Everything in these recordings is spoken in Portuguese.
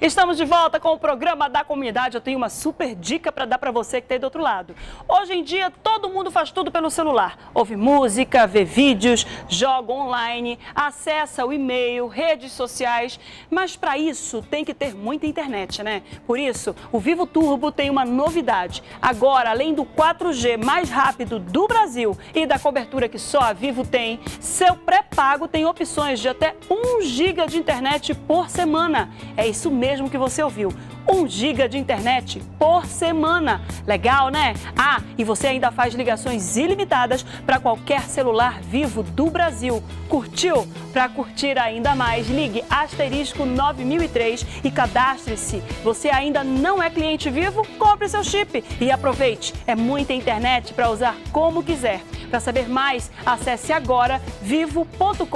Estamos de volta com o programa da comunidade. Eu tenho uma super dica para dar para você que está aí do outro lado. Hoje em dia, todo mundo faz tudo pelo celular. Ouve música, vê vídeos, joga online, acessa o e-mail, redes sociais. Mas para isso, tem que ter muita internet, né? Por isso, o Vivo Turbo tem uma novidade. Agora, além do 4G mais rápido do Brasil e da cobertura que só a Vivo tem, seu pré-pago tem opções de até 1 GB de internet por semana. É isso mesmo mesmo que você ouviu. 1 giga de internet por semana. Legal, né? Ah, e você ainda faz ligações ilimitadas para qualquer celular vivo do Brasil. Curtiu? Para curtir ainda mais, ligue asterisco 9003 e cadastre-se. Você ainda não é cliente vivo? Compre seu chip e aproveite. É muita internet para usar como quiser. Para saber mais, acesse agora vivo.com.br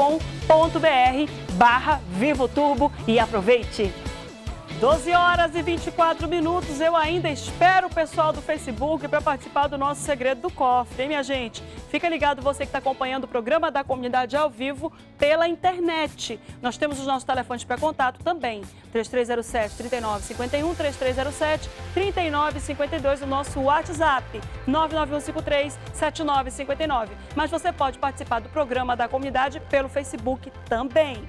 barra Vivo Turbo e aproveite! 12 horas e 24 minutos. Eu ainda espero o pessoal do Facebook para participar do nosso Segredo do Cofre, hein, minha gente? Fica ligado você que está acompanhando o programa da comunidade ao vivo pela internet. Nós temos os nossos telefones para contato também. 3307-3951, 3307-3952, o nosso WhatsApp, 99153-7959. Mas você pode participar do programa da comunidade pelo Facebook também.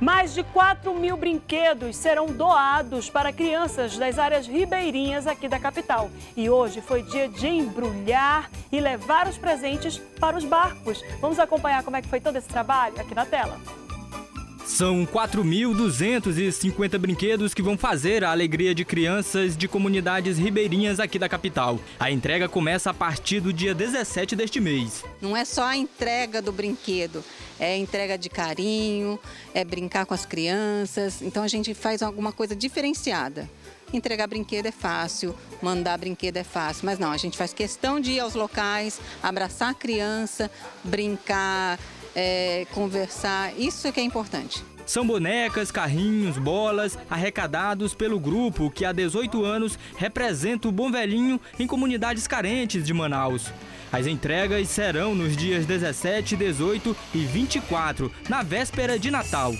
Mais de 4 mil brinquedos serão doados para crianças das áreas ribeirinhas aqui da capital. E hoje foi dia de embrulhar e levar os presentes para os barcos. Vamos acompanhar como é que foi todo esse trabalho aqui na tela. São 4.250 brinquedos que vão fazer a alegria de crianças de comunidades ribeirinhas aqui da capital. A entrega começa a partir do dia 17 deste mês. Não é só a entrega do brinquedo, é entrega de carinho, é brincar com as crianças. Então a gente faz alguma coisa diferenciada. Entregar brinquedo é fácil, mandar brinquedo é fácil, mas não, a gente faz questão de ir aos locais, abraçar a criança, brincar, é, conversar, isso é que é importante. São bonecas, carrinhos, bolas, arrecadados pelo grupo que há 18 anos representa o Bom Velhinho em comunidades carentes de Manaus. As entregas serão nos dias 17, 18 e 24, na véspera de Natal.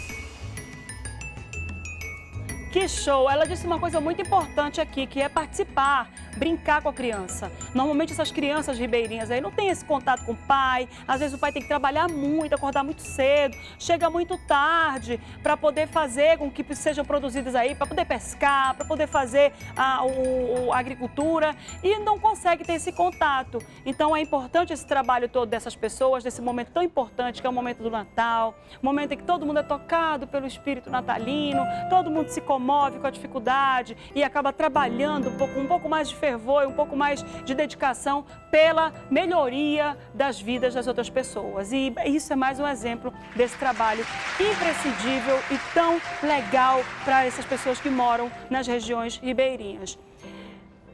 Que show! Ela disse uma coisa muito importante aqui, que é participar, brincar com a criança. Normalmente essas crianças ribeirinhas aí não têm esse contato com o pai, às vezes o pai tem que trabalhar muito, acordar muito cedo, chega muito tarde para poder fazer com que sejam produzidas aí, para poder pescar, para poder fazer a, o, a agricultura e não consegue ter esse contato. Então é importante esse trabalho todo dessas pessoas, nesse momento tão importante que é o momento do Natal, momento em que todo mundo é tocado pelo espírito natalino, todo mundo se comove move com a dificuldade e acaba trabalhando um pouco, um pouco mais de fervor e um pouco mais de dedicação pela melhoria das vidas das outras pessoas. E isso é mais um exemplo desse trabalho imprescindível e tão legal para essas pessoas que moram nas regiões ribeirinhas.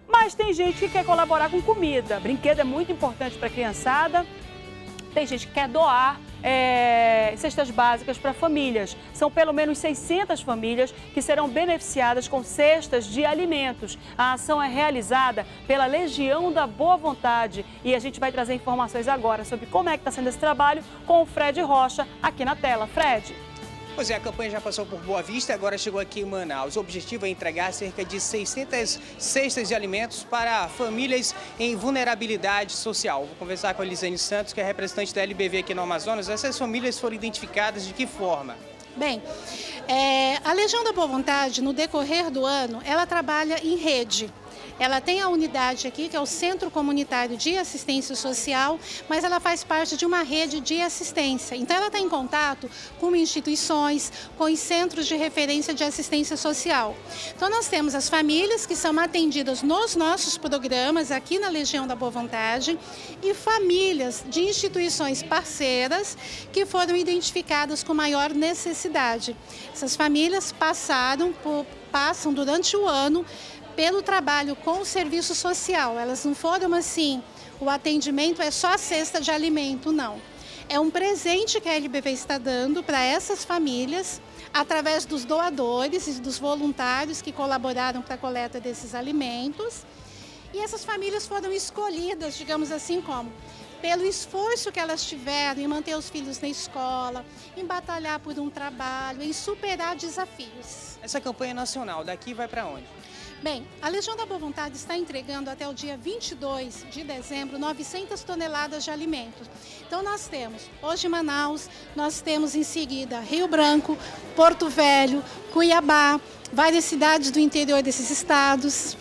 Mas tem gente que quer colaborar com comida. Brinquedo é muito importante para a criançada. Tem gente que quer doar é, cestas básicas para famílias. São pelo menos 600 famílias que serão beneficiadas com cestas de alimentos. A ação é realizada pela Legião da Boa Vontade e a gente vai trazer informações agora sobre como é que está sendo esse trabalho com o Fred Rocha aqui na tela. Fred. Pois é, a campanha já passou por Boa Vista agora chegou aqui em Manaus. O objetivo é entregar cerca de 600 cestas de alimentos para famílias em vulnerabilidade social. Vou conversar com a Elisane Santos, que é representante da LBV aqui no Amazonas. Essas famílias foram identificadas de que forma? Bem, é, a Legião da Boa Vontade, no decorrer do ano, ela trabalha em rede. Ela tem a unidade aqui, que é o Centro Comunitário de Assistência Social, mas ela faz parte de uma rede de assistência. Então, ela está em contato com instituições, com os centros de referência de assistência social. Então, nós temos as famílias que são atendidas nos nossos programas aqui na Legião da Boa Vontade e famílias de instituições parceiras que foram identificadas com maior necessidade. Essas famílias passaram por, passam durante o ano pelo trabalho com o serviço social. Elas não foram assim, o atendimento é só a cesta de alimento, não. É um presente que a LBV está dando para essas famílias, através dos doadores e dos voluntários que colaboraram para a coleta desses alimentos. E essas famílias foram escolhidas, digamos assim, como pelo esforço que elas tiveram em manter os filhos na escola, em batalhar por um trabalho, em superar desafios. Essa campanha nacional, daqui vai para onde? Bem, a Legião da Boa Vontade está entregando até o dia 22 de dezembro 900 toneladas de alimentos. Então nós temos hoje Manaus, nós temos em seguida Rio Branco, Porto Velho, Cuiabá, várias cidades do interior desses estados.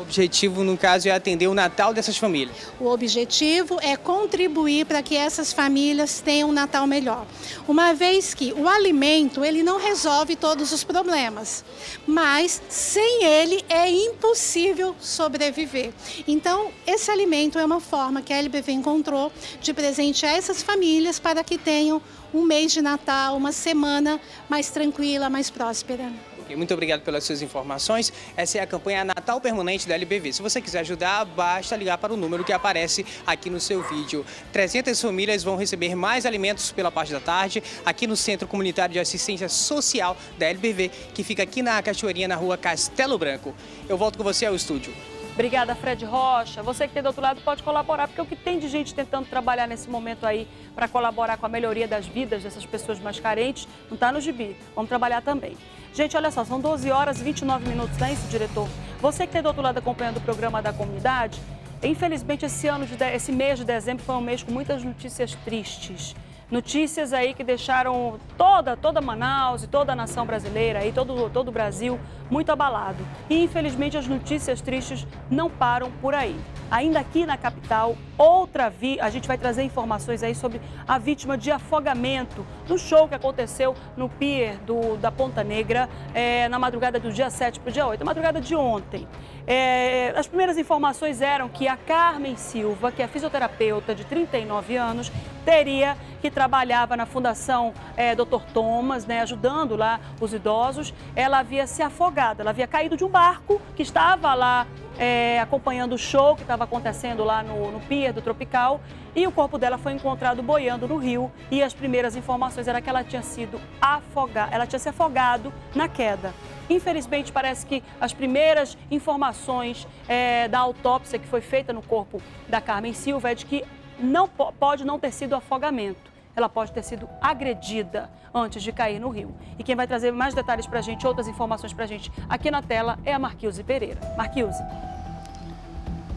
O objetivo, no caso, é atender o Natal dessas famílias. O objetivo é contribuir para que essas famílias tenham um Natal melhor. Uma vez que o alimento, ele não resolve todos os problemas, mas sem ele é impossível sobreviver. Então, esse alimento é uma forma que a LBV encontrou de presentear essas famílias para que tenham um mês de Natal, uma semana mais tranquila, mais próspera. Muito obrigado pelas suas informações. Essa é a campanha Natal Permanente da LBV. Se você quiser ajudar, basta ligar para o número que aparece aqui no seu vídeo. 300 famílias vão receber mais alimentos pela parte da tarde aqui no Centro Comunitário de Assistência Social da LBV, que fica aqui na Cachoeirinha, na rua Castelo Branco. Eu volto com você ao estúdio. Obrigada, Fred Rocha. Você que tem do outro lado pode colaborar, porque o que tem de gente tentando trabalhar nesse momento aí para colaborar com a melhoria das vidas dessas pessoas mais carentes, não está no gibi. Vamos trabalhar também. Gente, olha só, são 12 horas e 29 minutos, não é isso, diretor? Você que tem do outro lado acompanhando o programa da comunidade, infelizmente esse ano, de, esse mês de dezembro foi um mês com muitas notícias tristes. Notícias aí que deixaram toda, toda Manaus e toda a nação brasileira e todo, todo o Brasil muito abalado. E infelizmente as notícias tristes não param por aí. Ainda aqui na capital, outra vi, a gente vai trazer informações aí sobre a vítima de afogamento no show que aconteceu no pier do, da Ponta Negra é, na madrugada do dia 7 para o dia 8, na madrugada de ontem. É, as primeiras informações eram que a Carmen Silva, que é fisioterapeuta de 39 anos, teria que trabalhava na Fundação é, Dr. Thomas, né, ajudando lá os idosos, ela havia se afogado, ela havia caído de um barco que estava lá é, acompanhando o show que estava acontecendo lá no, no Pier do Tropical e o corpo dela foi encontrado boiando no rio e as primeiras informações eram que ela tinha sido afogada, ela tinha se afogado na queda. Infelizmente, parece que as primeiras informações é, da autópsia que foi feita no corpo da Carmen Silva é de que não pode não ter sido afogamento. Ela pode ter sido agredida antes de cair no rio. E quem vai trazer mais detalhes para a gente, outras informações para a gente aqui na tela é a Marquilze Pereira. Marquilze.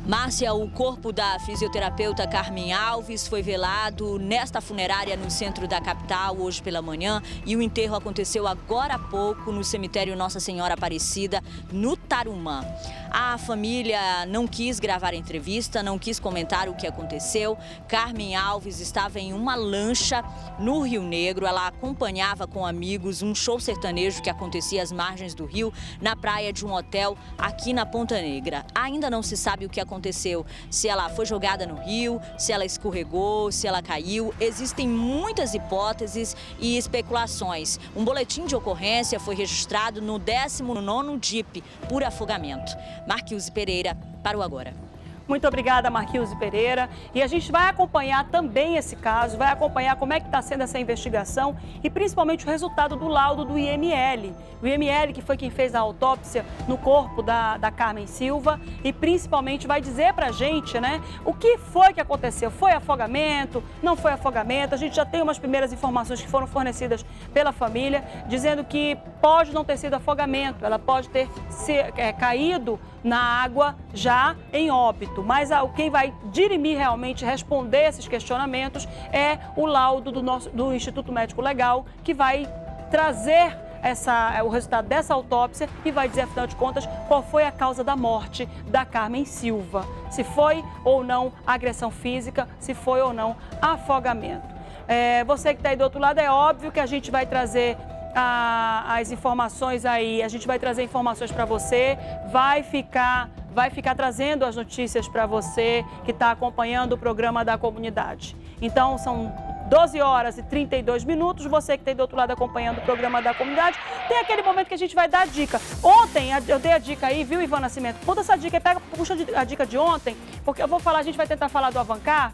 Márcia, o corpo da fisioterapeuta Carmen Alves foi velado nesta funerária no centro da capital hoje pela manhã e o enterro aconteceu agora há pouco no cemitério Nossa Senhora Aparecida, no Tarumã. A família não quis gravar a entrevista, não quis comentar o que aconteceu. Carmen Alves estava em uma lancha no Rio Negro. Ela acompanhava com amigos um show sertanejo que acontecia às margens do rio, na praia de um hotel aqui na Ponta Negra. Ainda não se sabe o que aconteceu aconteceu, se ela foi jogada no rio, se ela escorregou, se ela caiu. Existem muitas hipóteses e especulações. Um boletim de ocorrência foi registrado no 19º DIP por afogamento. Marquilze Pereira, para o Agora. Muito obrigada, Marquinhos Pereira. E a gente vai acompanhar também esse caso, vai acompanhar como é que está sendo essa investigação e principalmente o resultado do laudo do IML. O IML, que foi quem fez a autópsia no corpo da, da Carmen Silva e principalmente vai dizer para a gente, né, o que foi que aconteceu. Foi afogamento? Não foi afogamento? A gente já tem umas primeiras informações que foram fornecidas pela família, dizendo que pode não ter sido afogamento, ela pode ter se, é, caído na água já em óbito. Mas a, quem vai dirimir realmente, responder esses questionamentos é o laudo do, nosso, do Instituto Médico Legal, que vai trazer essa, o resultado dessa autópsia e vai dizer, afinal de contas, qual foi a causa da morte da Carmen Silva. Se foi ou não agressão física, se foi ou não afogamento. É, você que está aí do outro lado, é óbvio que a gente vai trazer a, as informações aí, a gente vai trazer informações para você, vai ficar, vai ficar trazendo as notícias para você que está acompanhando o programa da comunidade. Então, são 12 horas e 32 minutos. Você que tem do outro lado acompanhando o programa da comunidade, tem aquele momento que a gente vai dar a dica. Ontem eu dei a dica aí, viu, Ivan Nascimento? Conta essa dica e pega, puxa a dica de ontem, porque eu vou falar, a gente vai tentar falar do Avancar.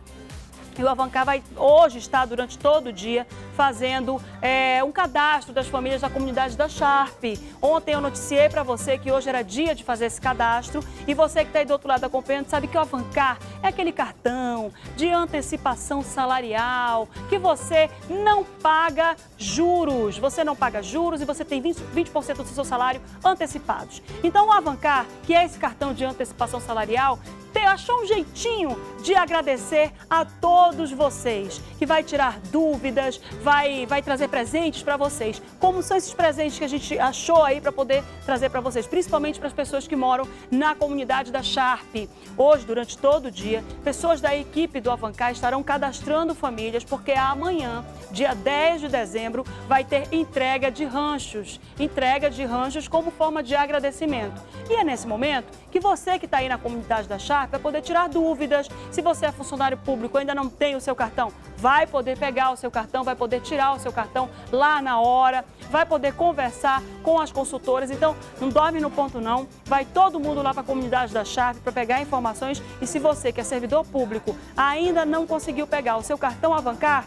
E o Avancar vai hoje estar durante todo o dia fazendo é, um cadastro das famílias da comunidade da Sharp. Ontem eu noticiei para você que hoje era dia de fazer esse cadastro e você que está aí do outro lado acompanhando sabe que o Avancar é aquele cartão de antecipação salarial que você não paga juros. Você não paga juros e você tem 20%, 20 do seu salário antecipados. Então o Avancar, que é esse cartão de antecipação salarial, achou um jeitinho de agradecer a todos vocês, que vai tirar dúvidas, vai, vai trazer presentes para vocês. Como são esses presentes que a gente achou aí para poder trazer para vocês, principalmente para as pessoas que moram na comunidade da Sharp. Hoje, durante todo o dia, pessoas da equipe do Avancar estarão cadastrando famílias, porque amanhã, dia 10 de dezembro, vai ter entrega de ranchos. Entrega de ranchos como forma de agradecimento. E é nesse momento que você que está aí na comunidade da Sharp vai poder tirar dúvidas. Se você é funcionário público ainda não tem o seu cartão, vai poder pegar o seu cartão, vai poder tirar o seu cartão lá na hora, vai poder conversar com as consultoras. Então, não dorme no ponto não, vai todo mundo lá para a comunidade da Sharp para pegar informações. E se você que é servidor público ainda não conseguiu pegar o seu cartão Avancar,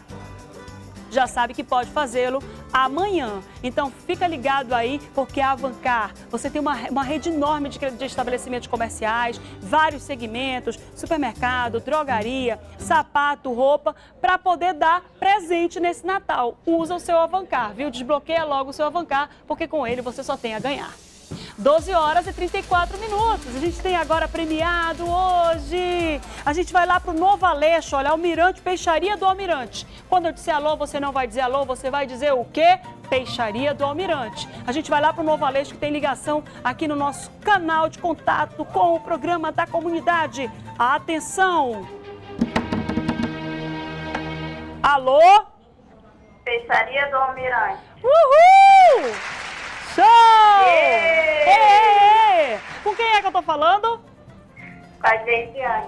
já sabe que pode fazê-lo amanhã. Então fica ligado aí, porque a Avancar, você tem uma, uma rede enorme de, de estabelecimentos comerciais, vários segmentos, supermercado, drogaria, sapato, roupa, para poder dar presente nesse Natal. Usa o seu Avancar, viu? Desbloqueia logo o seu Avancar, porque com ele você só tem a ganhar. 12 horas e 34 minutos. A gente tem agora premiado hoje. A gente vai lá para o Novo Aleixo, olha, Almirante, Peixaria do Almirante. Quando eu disser alô, você não vai dizer alô, você vai dizer o quê? Peixaria do Almirante. A gente vai lá para o Novo Aleixo, que tem ligação aqui no nosso canal de contato com o programa da comunidade. Atenção! Alô? Peixaria do Almirante. Uhul! Show! Com quem é que eu tô falando? Com a Geisiane.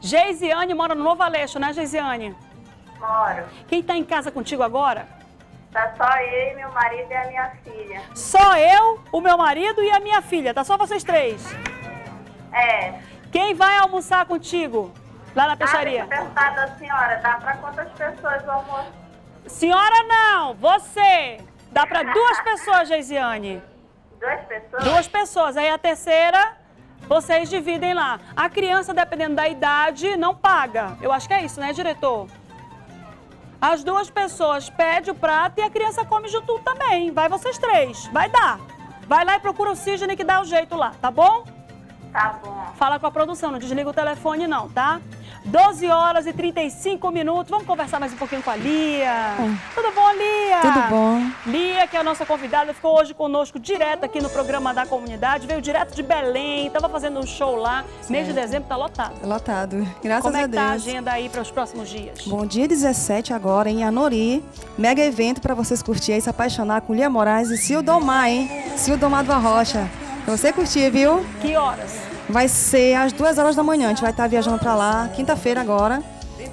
Geisiane mora no Novo Aleixo, né, Geisiane? Moro. Quem tá em casa contigo agora? Tá só eu, meu marido e a minha filha. Só eu, o meu marido e a minha filha. Tá só vocês três? É. Quem vai almoçar contigo lá na peixaria? Ah, deixa eu senhora, dá pra quantas pessoas o almoço? Senhora não, você. Dá para duas pessoas, Geisiane. Duas pessoas? Duas pessoas. Aí a terceira, vocês dividem lá. A criança, dependendo da idade, não paga. Eu acho que é isso, né, diretor? As duas pessoas pedem o prato e a criança come junto também. Vai vocês três. Vai dar. Vai lá e procura o Sidney que dá o jeito lá, tá bom? Tá bom. Fala com a produção, não desliga o telefone não, tá? 12 horas e 35 minutos. Vamos conversar mais um pouquinho com a Lia. Tudo bom, Lia? Tudo bom. Lia, que é a nossa convidada, ficou hoje conosco direto aqui no programa da comunidade. Veio direto de Belém, estava fazendo um show lá. Certo. Mês de dezembro tá lotado. Tá lotado. Graças Como é a Deus. Como é tá a agenda aí para os próximos dias? Bom, dia 17 agora em Anori. Mega evento para vocês curtirem e se apaixonar com Lia Moraes e Cildomar, hein? Cildomar do Arrocha. Você curtir, viu? Que horas? Vai ser às duas horas da manhã. A gente vai estar viajando para lá, quinta-feira agora.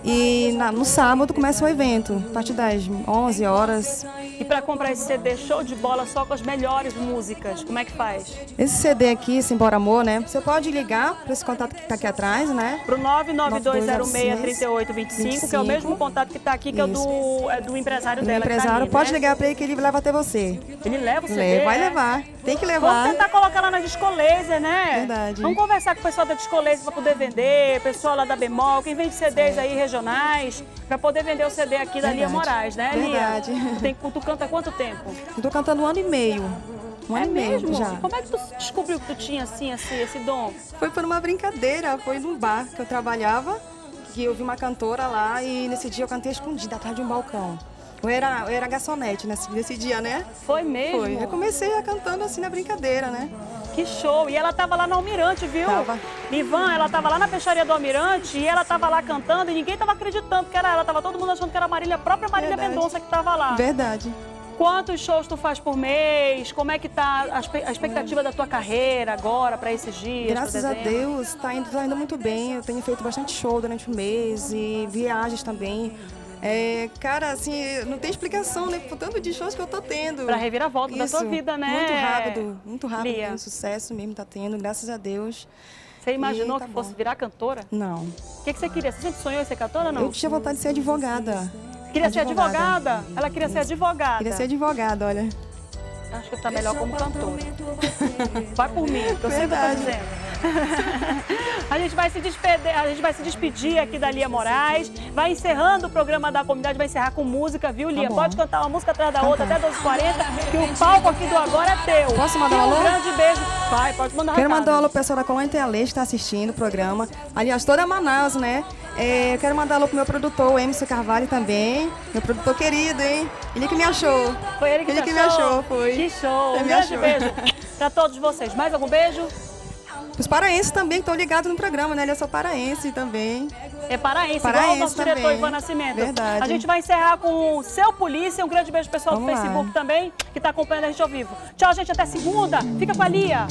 E na, no sábado começa o evento, a partir das 11 horas. E para comprar esse CD show de bola só com as melhores músicas, como é que faz? Esse CD aqui, Simbora Amor, né? Você pode ligar para esse contato que está aqui atrás, né? Para o 992063825, que é o mesmo contato que está aqui, que é do, é do empresário o dela. empresário tá pode né? ligar para ele que ele leva até você. Ele leva o CD? Leva, vai levar. Tem que levar. Vamos tentar colocar lá na Disco Laser, né? Verdade. Vamos conversar com o pessoal da Disco Laser para poder vender, pessoal lá da Bemol, quem vende CDs aí regionais, para poder vender o CD aqui da Verdade. Lia Moraes, né, Verdade. Lia? Tem, tu canta há quanto tempo? Eu tô cantando um ano e meio. Um ano é e meio mesmo? já. Como é que tu descobriu que tu tinha assim, assim, esse dom? Foi por uma brincadeira, foi num bar que eu trabalhava, que eu vi uma cantora lá e nesse dia eu cantei escondida atrás de um balcão. Eu era, eu era garçonete nesse, nesse dia, né? Foi mesmo? Foi. Eu comecei a cantando assim na brincadeira, né? Que show! E ela tava lá no Almirante, viu? Tava. Ivan, ela tava lá na peixaria do Almirante e ela tava lá cantando e ninguém tava acreditando que era ela. Tava todo mundo achando que era a Marília, a própria Marília Verdade. Mendonça que tava lá. Verdade. Quantos shows tu faz por mês? Como é que tá a expectativa da tua carreira agora para esses dias? Graças a? Deus, tá indo, tá indo muito bem. Eu tenho feito bastante show durante o mês e viagens também. É, cara, assim, não tem explicação, né? Por tanto de shows que eu tô tendo. Pra reviravolta da tua Isso, vida, né? Muito rápido, muito rápido. Lia. mesmo, sucesso mesmo tá tendo, graças a Deus. Você imaginou E tá que fosse bom. virar cantora? Não. O que, que você queria? Você sempre sonhou em ser cantora ou não? Eu tinha vontade de ser advogada. Queria ser Advogada. advogada? Ela queria ser advogada. Queria ser advogada, olha. Acho que tá melhor como cantora. Vai por mim, que eu sempre tô dizendo. a, gente vai se despedir, a gente vai se despedir aqui da Lia Moraes. Vai encerrando o programa da comunidade, vai encerrar com música, viu, Lia? bom. Pode cantar uma música atrás da outra até 12h40, que o palco aqui do agora é teu. Posso mandar um um alô? grande beijo. Vai, pode mandar Quero recado. mandar um alô pro pessoal da Colônia Tealê que está assistindo o programa. Aliás, toda Manaus, né? É, eu quero mandar um alô pro meu produtor, o Emerson Carvalho também. Meu produtor querido, hein? Ele que me achou. Foi ele que, Ele que me achou? achou, foi. Que show. Ele Um grande achou. beijo pra todos vocês. Mais algum beijo? Os paraenses também estão ligados no programa, né? Ele é só paraense também. É paraense, Paraense igual o nosso diretor também. Ivan Nascimento. Verdade. A gente vai encerrar com o seu polícia. Um grande beijo pro pessoal Vamos do lá. Facebook também, que tá acompanhando a gente ao vivo. Tchau, gente. Até segunda. Fica com a Lia.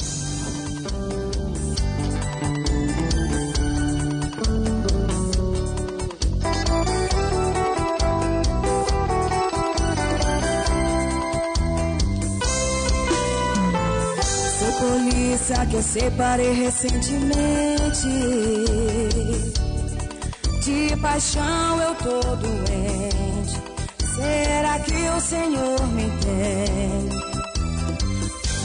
Polícia que eu separei recentemente. De paixão eu tô doente. Será que o Senhor me entende?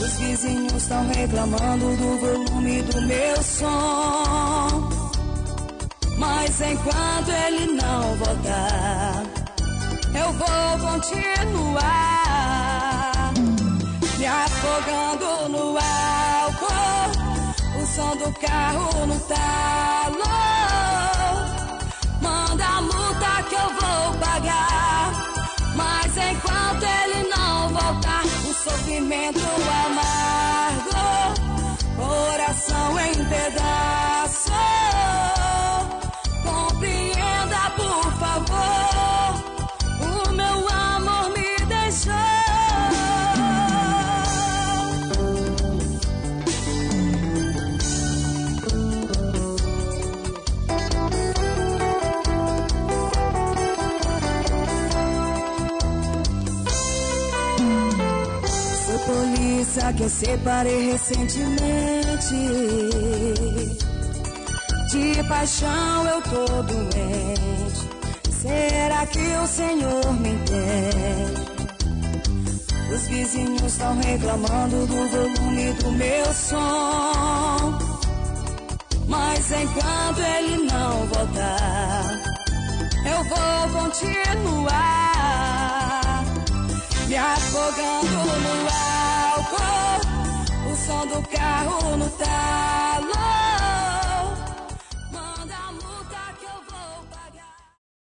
Os vizinhos estão reclamando do volume do meu som. Mas enquanto ele não voltar, eu vou continuar me afogando no álcool, do carro no talo. Manda a multa que eu vou pagar, mas enquanto ele não voltar, o sofrimento amargo, que eu separei recentemente. De paixão eu tô doente. Será que o Senhor me entende? Os vizinhos estão reclamando do volume do meu som. Mas enquanto ele não voltar, eu vou continuar me afogando no álcool, o carro no talo.